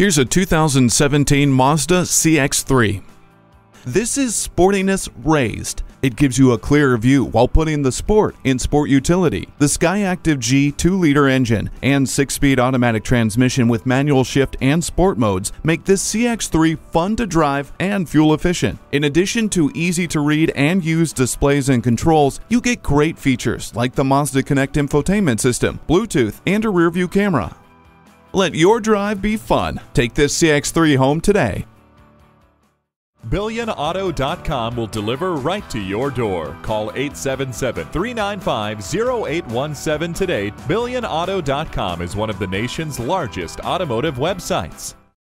Here's a 2017 Mazda CX-3. This is sportiness raised. It gives you a clearer view while putting the sport in sport utility. The Skyactiv G 2-liter engine and 6-speed automatic transmission with manual shift and sport modes make this CX-3 fun to drive and fuel efficient. In addition to easy to read and use displays and controls, you get great features like the Mazda Connect infotainment system, Bluetooth, and a rear view camera. Let your drive be fun. Take this CX3 home today. BillionAuto.com will deliver right to your door. Call 877 395 0817 today. BillionAuto.com is one of the nation's largest automotive websites.